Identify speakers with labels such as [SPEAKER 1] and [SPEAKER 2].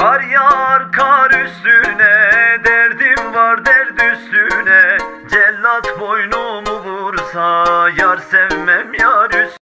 [SPEAKER 1] Kar yağar kar üstüne Derdim var derd üstüne. Cellat boynumu vursa Yar sevme